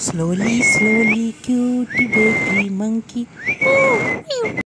Slowly, slowly, cute baby monkey. Oh.